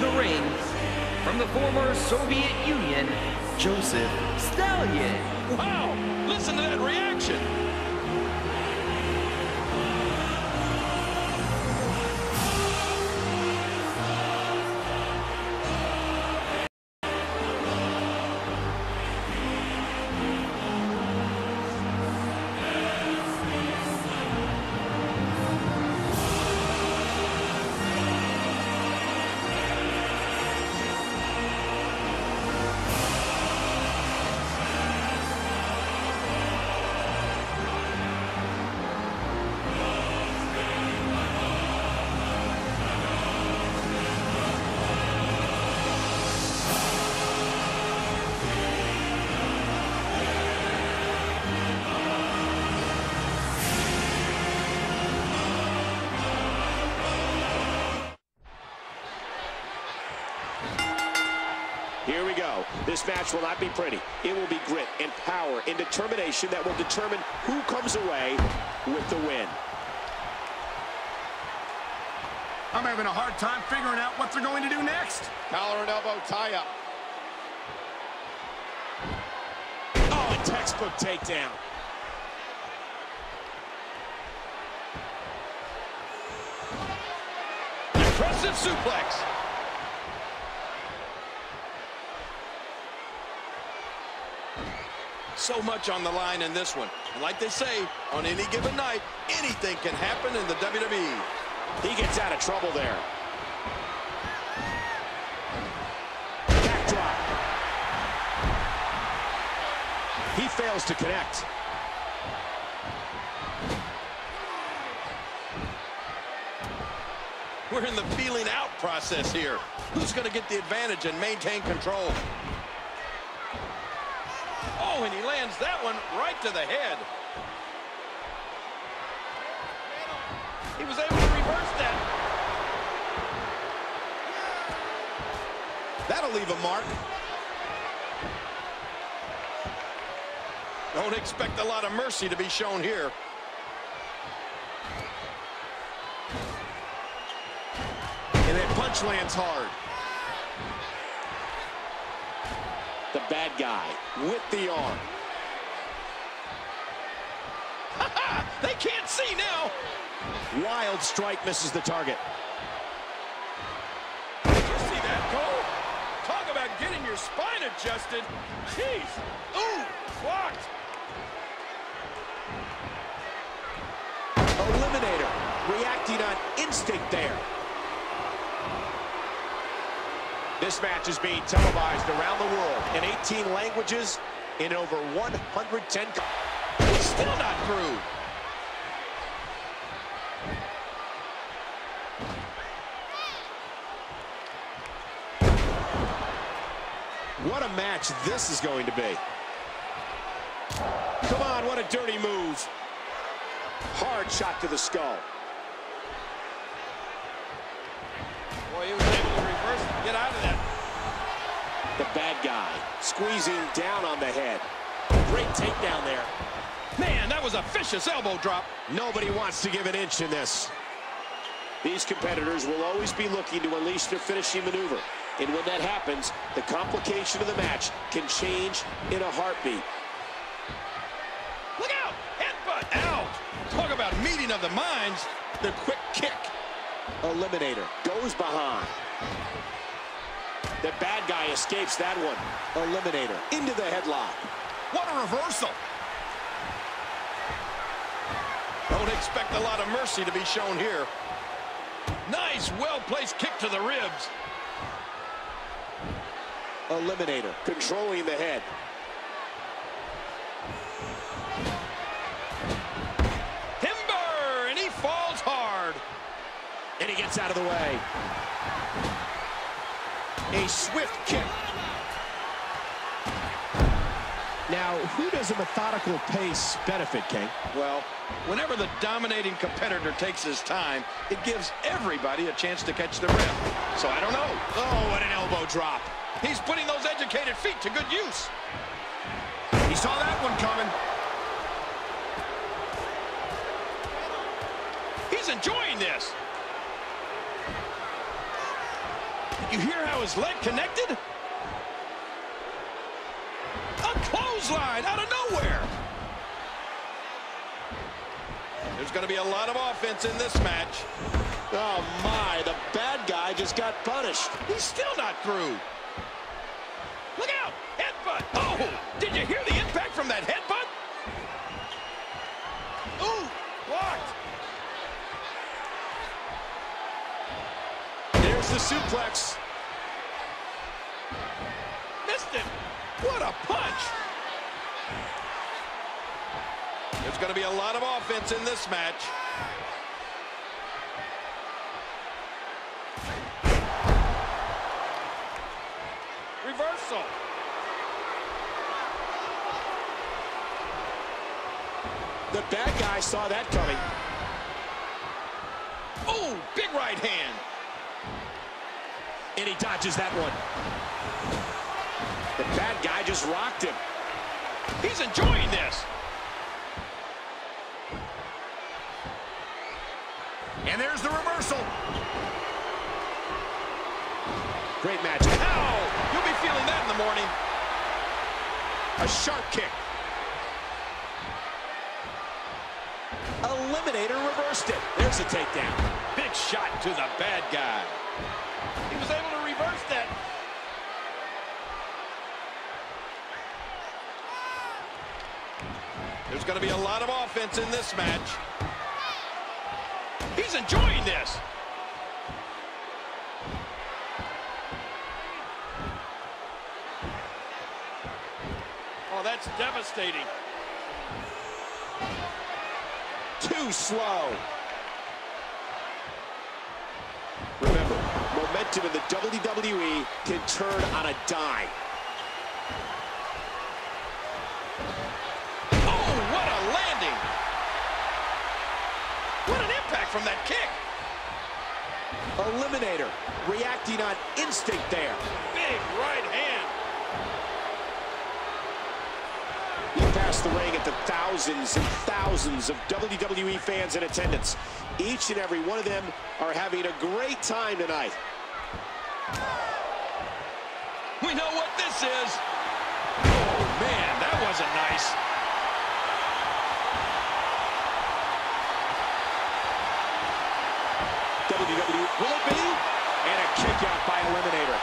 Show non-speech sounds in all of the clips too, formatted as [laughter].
the ring from the former Soviet Union, Joseph Stalin. Wow, listen to that reaction. Here we go. This match will not be pretty. It will be grit and power and determination that will determine who comes away with the win. I'm having a hard time figuring out what they're going to do next. Collar and elbow tie-up. Oh, a textbook takedown. Impressive suplex. So much on the line in this one. And like they say, on any given night, anything can happen in the WWE. He gets out of trouble there. Backdrop. He fails to connect. We're in the feeling out process here. Who's going to get the advantage and maintain control? Oh, and he lands that one right to the head. He was able to reverse that. That'll leave a mark. Don't expect a lot of mercy to be shown here. And that punch lands hard. The bad guy with the arm. [laughs] they can't see now. Wild strike misses the target. Did you see that, Cole? Talk about getting your spine adjusted. Jeez. Ooh, blocked. Eliminator reacting on instinct there. This match is being televised around the world in 18 languages in over 110 He's still not through. What a match this is going to be. Come on, what a dirty move. Hard shot to the skull. Boy, to get out of that. The bad guy squeezing down on the head. Great takedown there. Man, that was a vicious elbow drop. Nobody wants to give an inch in this. These competitors will always be looking to unleash their finishing maneuver. And when that happens, the complication of the match can change in a heartbeat. Look out! Headbutt! Out! Talk about meeting of the minds. The quick kick. Eliminator goes behind. The bad guy escapes that one. Eliminator into the headlock. What a reversal. Don't expect a lot of mercy to be shown here. Nice, well-placed kick to the ribs. Eliminator controlling the head. Out of the way. A swift kick. Now, who does a methodical pace benefit, King? Well, whenever the dominating competitor takes his time, it gives everybody a chance to catch the rip. So I don't know. Oh, what an elbow drop. He's putting those educated feet to good use. He saw that one coming. He's enjoying this. You hear how his leg connected? A clothesline out of nowhere. There's going to be a lot of offense in this match. Oh, my. The bad guy just got punished. He's still not through. Look out! Headbutt! Oh! Did you hear the impact from that headbutt? Ooh! Blocked! There's the suplex. Missed it! What a punch! There's going to be a lot of offense in this match. Reversal. The bad guy saw that coming. Oh, big right hand. And he dodges that one. The bad guy just rocked him. He's enjoying this. And there's the reversal. Great match. Ow! You'll be feeling that in the morning. A sharp kick. Eliminator reversed it. There's a takedown. Big shot to the bad guy. He was able to reverse that. There's going to be a lot of offense in this match. He's enjoying this. Oh, that's devastating. Too slow. Momentum in the WWE can turn on a dime. Oh, what a landing. What an impact from that kick. Eliminator reacting on instinct there. Big right hand. He passed the ring at the thousands and thousands of WWE fans in attendance. Each and every one of them are having a great time tonight. We know what this is. Oh, man, that wasn't nice. WWE, will it be? And a kick out by Eliminator.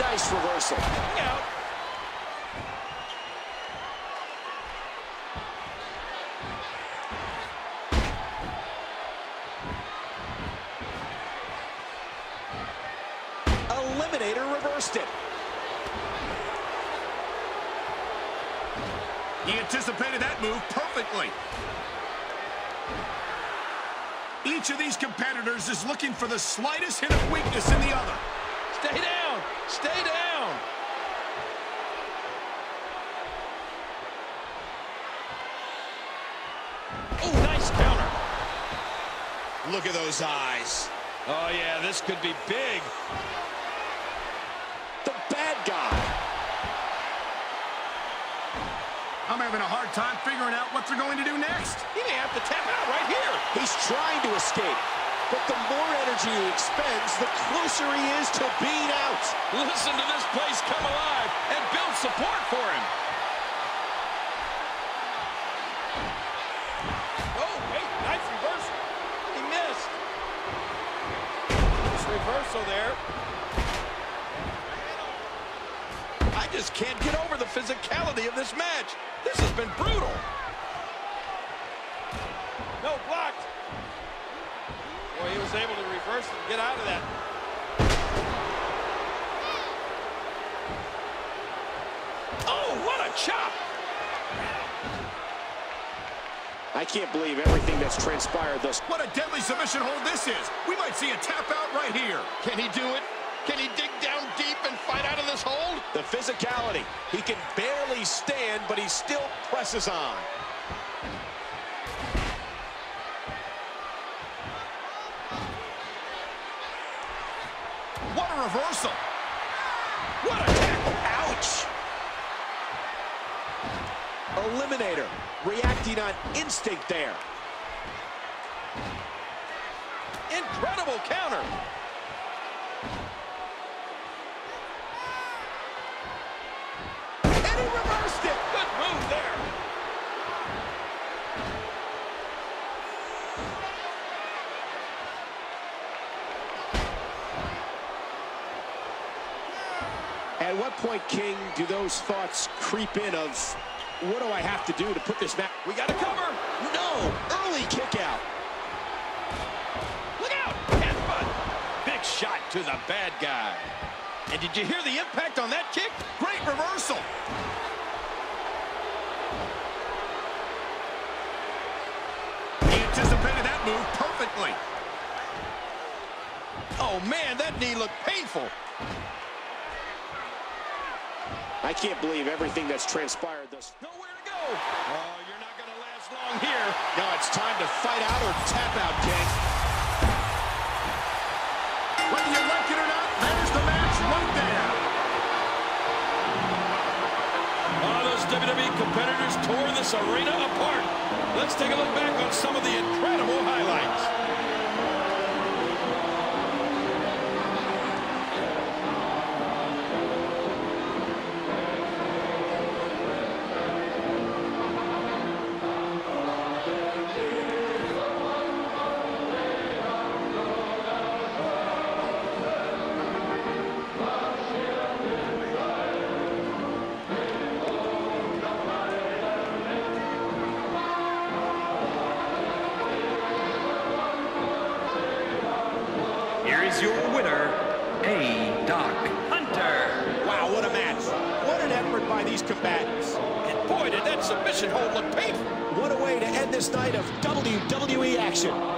Nice reversal. Out. Eliminator reversed it. He anticipated that move perfectly. Each of these competitors is looking for the slightest hint of weakness in the other. Stay down. Stay down. Oh, nice counter. Look at those eyes. Oh, yeah, this could be big. I'm having a hard time figuring out what they're going to do next. He may have to tap out right here. He's trying to escape. But the more energy he expends, the closer he is to being out. Listen to this place come alive and build support for him. Oh, wait, nice reversal. He missed. Nice reversal there. I just can't get over the physicality of this match. This has been brutal. No, blocked. Boy, he was able to reverse and get out of that. Oh, what a chop! I can't believe everything that's transpired thus. What a deadly submission hold this is. We might see a tap out right here. Can he do it? Can he dig down The physicality. He can barely stand, but he still presses on. What a reversal. What a tackle! Ouch! Eliminator reacting on instinct there. Incredible counter. Point, King, do those thoughts creep in of what do I have to do to put this match? We got to cover. No! Early kick out. Look out! Headbutt. Big shot to the bad guy. And did you hear the impact on that kick? Great reversal. He anticipated that move perfectly. Oh, man, that knee looked painful. I can't believe everything that's transpired thus Nowhere to go. Oh, you're not going to last long here. Now it's time to fight out or tap out, King. Whether you like it or not, there's the match right there. Oh, those WWE competitors tore this arena apart. Let's take a look back on some of the incredible highlights. Boy,